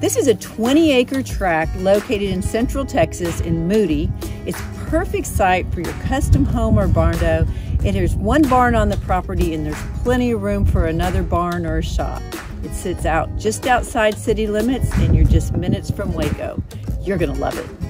This is a 20 acre tract located in central Texas in Moody. It's perfect site for your custom home or barn. barndo. It has one barn on the property and there's plenty of room for another barn or a shop. It sits out just outside city limits and you're just minutes from Waco. You're gonna love it.